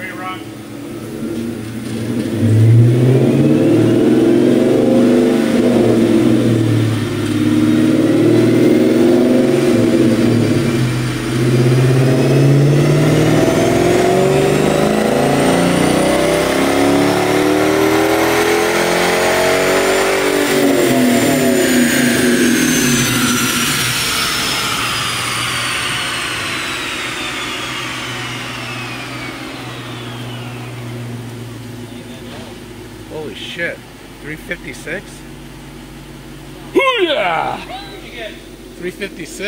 Ready to rock. Holy shit. 356? Hoo-yeah! 356.